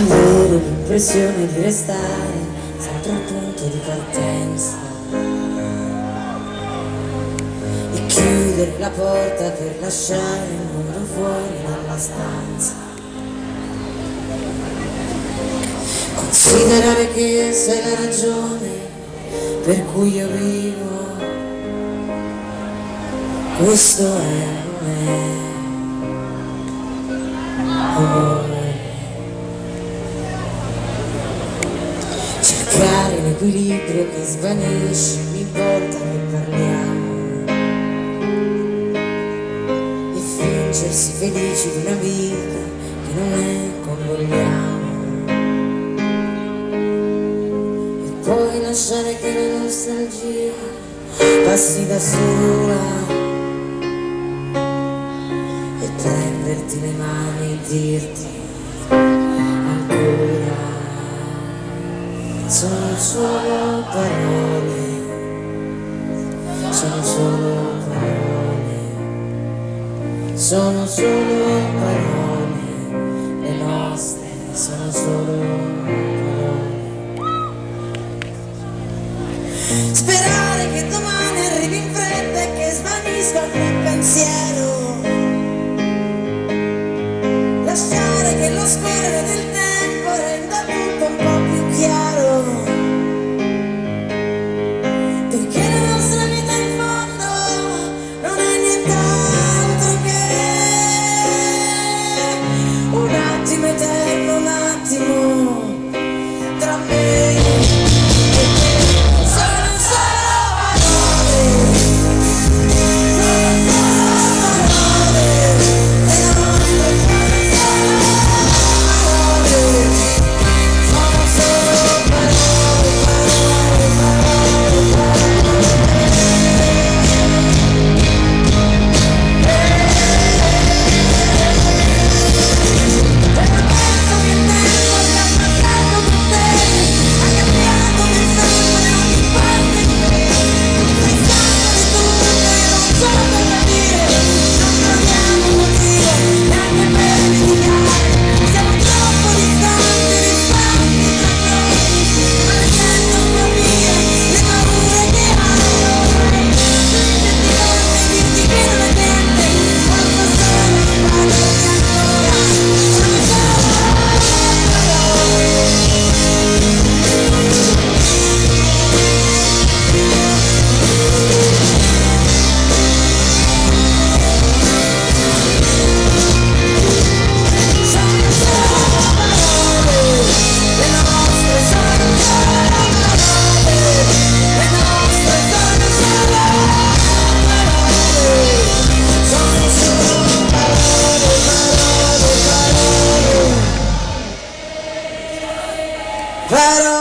Avere l'impressione di restare sempre al punto di partenza. E chiudere la porta per lasciare il mondo fuori dalla stanza. Considerare che sei la ragione per cui io vivo. Questo è me amore l'equilibrio che svanisce ogni volta che parliamo. E fingersi felici di una vita che non è come vogliamo. E poi lasciare che la nostalgia passi da sola e prenderti le mani e dirti sono solo parole, sono solo parole, sono solo parole, le nostre sono solo parole. Sperare che domani arrivi in fretta e che svanisca il pensiero, lasciare che lo scorrere del tempo Right.